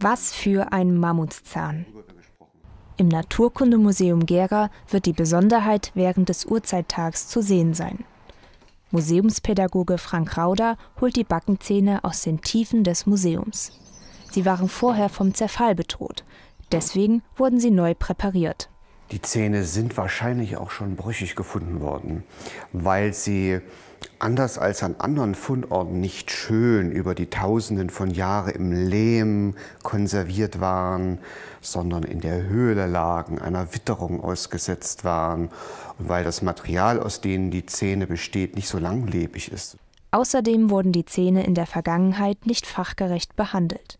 Was für ein Mammutzahn. Im Naturkundemuseum Gera wird die Besonderheit während des Urzeittags zu sehen sein. Museumspädagoge Frank Rauder holt die Backenzähne aus den Tiefen des Museums. Sie waren vorher vom Zerfall bedroht. Deswegen wurden sie neu präpariert. Die Zähne sind wahrscheinlich auch schon brüchig gefunden worden, weil sie anders als an anderen Fundorten nicht schön über die Tausenden von Jahren im Lehm konserviert waren, sondern in der Höhle lagen, einer Witterung ausgesetzt waren und weil das Material, aus dem die Zähne besteht, nicht so langlebig ist. Außerdem wurden die Zähne in der Vergangenheit nicht fachgerecht behandelt.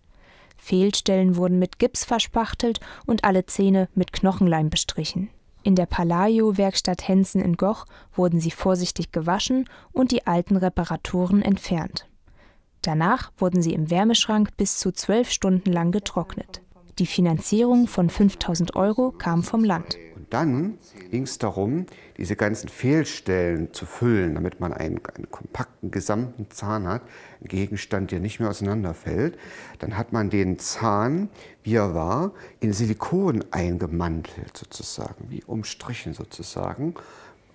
Fehlstellen wurden mit Gips verspachtelt und alle Zähne mit Knochenleim bestrichen. In der Palaio-Werkstatt Hensen in Goch wurden sie vorsichtig gewaschen und die alten Reparaturen entfernt. Danach wurden sie im Wärmeschrank bis zu zwölf Stunden lang getrocknet. Die Finanzierung von 5000 Euro kam vom Land. Dann ging es darum, diese ganzen Fehlstellen zu füllen, damit man einen, einen kompakten gesamten Zahn hat, ein Gegenstand, der nicht mehr auseinanderfällt. Dann hat man den Zahn, wie er war, in Silikon eingemantelt sozusagen, wie umstrichen sozusagen,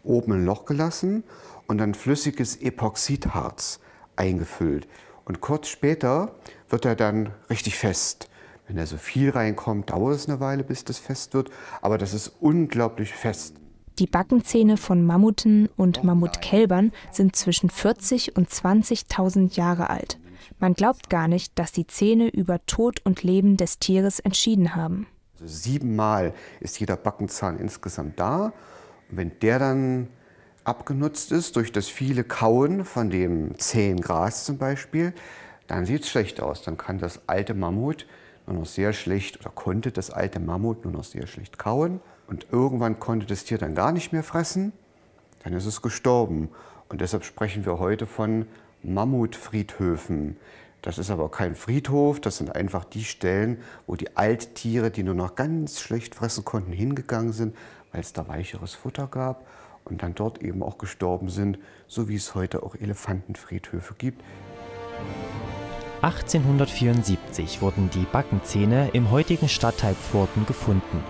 oben ein Loch gelassen und dann flüssiges Epoxidharz eingefüllt. Und kurz später wird er dann richtig fest. Wenn da so viel reinkommt, dauert es eine Weile, bis das fest wird, aber das ist unglaublich fest. Die Backenzähne von Mammuten und Mammutkälbern sind zwischen 40 und 20.000 Jahre alt. Man glaubt gar nicht, dass die Zähne über Tod und Leben des Tieres entschieden haben. Also siebenmal ist jeder Backenzahn insgesamt da. Und wenn der dann abgenutzt ist durch das viele Kauen von dem zähen Gras zum Beispiel, dann sieht es schlecht aus. Dann kann das alte Mammut nur noch sehr schlecht oder konnte das alte Mammut nur noch sehr schlecht kauen. Und irgendwann konnte das Tier dann gar nicht mehr fressen. Dann ist es gestorben. Und deshalb sprechen wir heute von Mammutfriedhöfen. Das ist aber kein Friedhof, das sind einfach die Stellen, wo die Alttiere, die nur noch ganz schlecht fressen konnten, hingegangen sind, weil es da weicheres Futter gab und dann dort eben auch gestorben sind, so wie es heute auch Elefantenfriedhöfe gibt. 1874 wurden die Backenzähne im heutigen Stadtteil Pfurten gefunden.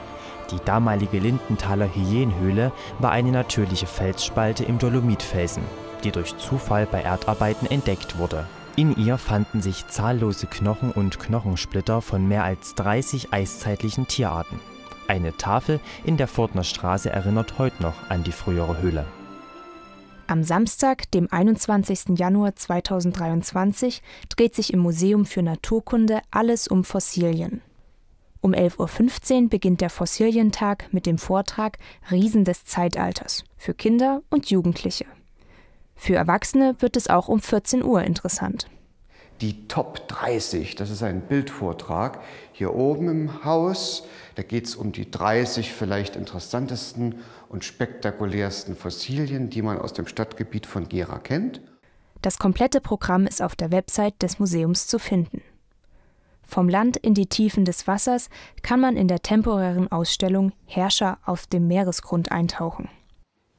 Die damalige Lindenthaler Hyänenhöhle war eine natürliche Felsspalte im Dolomitfelsen, die durch Zufall bei Erdarbeiten entdeckt wurde. In ihr fanden sich zahllose Knochen und Knochensplitter von mehr als 30 eiszeitlichen Tierarten. Eine Tafel in der Furtner Straße erinnert heute noch an die frühere Höhle. Am Samstag, dem 21. Januar 2023, dreht sich im Museum für Naturkunde alles um Fossilien. Um 11.15 Uhr beginnt der Fossilientag mit dem Vortrag Riesen des Zeitalters für Kinder und Jugendliche. Für Erwachsene wird es auch um 14 Uhr interessant. Die Top 30, das ist ein Bildvortrag hier oben im Haus. Da geht es um die 30 vielleicht interessantesten und spektakulärsten Fossilien, die man aus dem Stadtgebiet von Gera kennt. Das komplette Programm ist auf der Website des Museums zu finden. Vom Land in die Tiefen des Wassers kann man in der temporären Ausstellung Herrscher auf dem Meeresgrund eintauchen.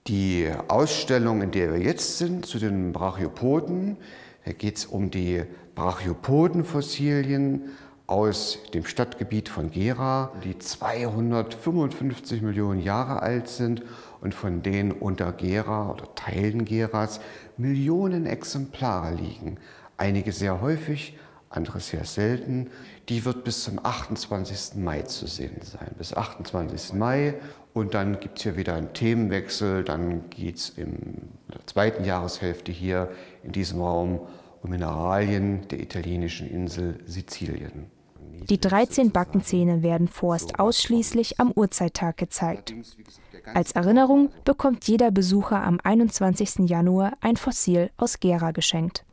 Die Ausstellung, in der wir jetzt sind, zu den Brachiopoden, da geht es um die Brachiopodenfossilien aus dem Stadtgebiet von Gera, die 255 Millionen Jahre alt sind und von denen unter Gera oder Teilen Geras Millionen Exemplare liegen. Einige sehr häufig, andere sehr selten. Die wird bis zum 28. Mai zu sehen sein. Bis 28. Mai. Und dann gibt es hier wieder einen Themenwechsel. Dann geht es in der zweiten Jahreshälfte hier in diesem Raum um Mineralien der italienischen Insel Sizilien. Die 13 Backenzähne werden vorerst ausschließlich am Uhrzeittag gezeigt. Als Erinnerung bekommt jeder Besucher am 21. Januar ein Fossil aus Gera geschenkt.